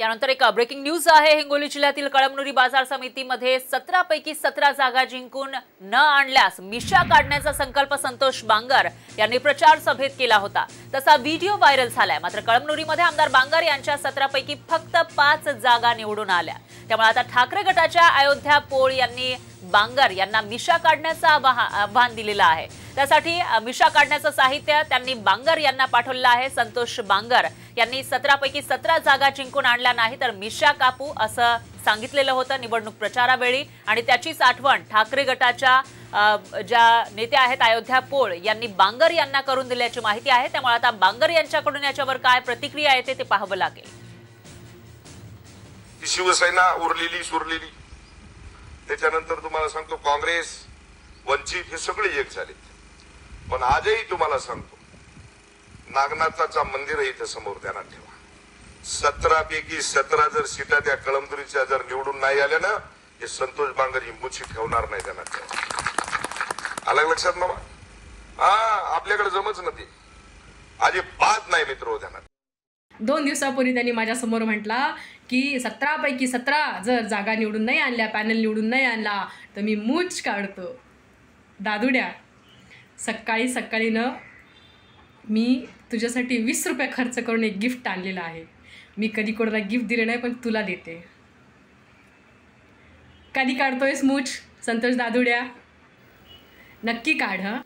यानंतर एक breaking news आहे. हिंगोली जिल्ह्यातील कळमनुरी बाजार समितीमध्ये सतरा पैकी सतरा जागा जिंकून न आणल्यास मिशा काढण्याचा संकल्प संतोष बांगर यांनी प्रचार सभेत केला होता. तसा व्हिडिओ व्हायरल झालाय. मात्र कळमनुरीमध्ये आमदार बांगर यांच्या सतरापैकी फक्त पाच जागा निवडून आल्या. त्यामुळे आता ठाकरे गटाच्या अयोध्या पोळ यांनी बांगर यांना मिशा काढण्याचं आवाहा- आव्हान दिलेलं आहे. त्यासाठी मिशा काढण्याचं साहित्य त्यांनी बांगर यांना पाठवलं आहे. संतोष बांगर यांनी सतरापैकी सतरा जागा जिंकून आणल्या नाही तर मिशा कापू असं सांगितलेलं होतं निवडणूक प्रचारावेळी. आणि त्याचीच आठवण ठाकरे गटाच्या ज्या नेत्या आहेत अयोध्या पोळ यांनी बांगर यांना करून दिल्याची माहिती आहे. त्यामुळे आता बांगर यांच्याकडून याच्यावर काय प्रतिक्रिया येते ते पाहावं लागेल. ती शिवसेना उरलेली सुरलेली. त्याच्यानंतर तुम्हाला सांगतो काँग्रेस वंचित हे सगळे एक झाले पण आजही तुम्हाला सांगतो नागनाथाचा मंदिरही आहे इथं समोर त्यांना ठेवा. सतरापैकी सतरा जर सीटा त्या कळमदुरीच्या जर निवडून नाही आल्या ना हे संतोष बांगर ही ठेवणार नाही त्यांना ठेवा. आलं लक्षात ना हा आपल्याकडे जमच ना ते. अजिबात नाही मित्र हो त्यांना दोन दिवसापूर्वी त्यांनी माझ्यासमोर म्हटला की सतरापैकी सतरा जर जागा निवडून नाही आणल्या पॅनल निवडून नाही आणला तर मी मूच काढतो. दादुड्या सकाळी सकाळी न मी तुझ्यासाठी वीस रुपये खर्च करून एक गिफ्ट आणलेलं आहे. मी कधी कोणाला गिफ्ट दिले नाही पण तुला देते. कधी काढतोयस मूच संतोष दादुड्या? नक्की काढ हं.